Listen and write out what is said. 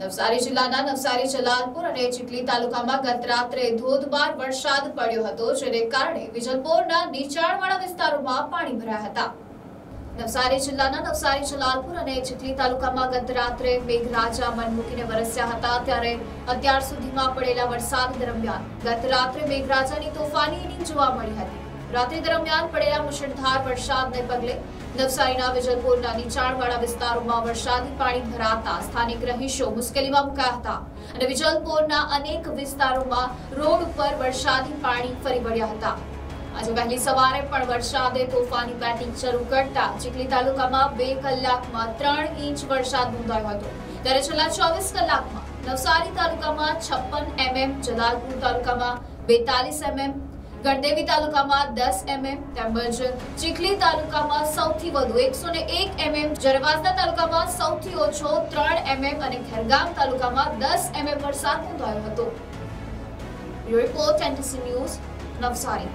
નવસારી જિલ્લાના નવસારી જલાલપુર અને ચીખલી તાલુકામાં ગત રાત્રે ધોધમાર વરસાદ પડ્યો હતો, જેને કારણે વિજલપોરના નીચાણવાળા વિસ્તારોમાં પાણી ભરાયા હતા. નવસારી જિલ્લાના નવસારી જલાલપુર અને ચીખલી તાલુકામાં ગત રાત્રે મેઘરાજા મન મૂકીને વરસ્યા હતા, ત્યારે અત્યાર સુધીમાં પડેલા વરસાદ દરમિયાન ગત રાત્રે મેઘરાજાની તોફાની ઇનિંગ જોવા મળી હતી. રાત્રિ દરમિયાન પડેલા મુશળધાર વરસાદને પગલે નવસારીના વિજલપુરના નીચાણવાળા વિસ્તારોમાં વરસાદી પાણી ભરાતા સ્થાનિક રહીશો મુશ્કેલીમાં મુકાયા હતા અને વિજલપુરના અનેક વિસ્તારોમાં રોડ ઉપર વરસાદી પાણી ફરી વળ્યા હતા. આજે વહેલી સવારે પણ વરસાદે તોફાની બેટિંગ શરૂ કરતા ચીખલી તાલુકામાં બે કલાકમાં ત્રણ ઇંચ વરસાદ નોંધાયો હતો. ત્યારે છેલ્લા ચોવીસ કલાકમાં નવસારી તાલુકામાં છપ્પન એમએમ, જલાલપુર તાલુકામાં બેતાલીસ એમએમ ગણદેવી તાલુકામાં દસ એમએમ, તેમજ ચીખલી તાલુકામાં સૌથી વધુ એકસો ને એક એમએમ, જરવાસના તાલુકામાં સૌથી ઓછો ત્રણ એમએમ અને ખેરગામ તાલુકામાં દસ એમએમ વરસાદ નોંધાયો હતો. Report, NTC news, Navsari.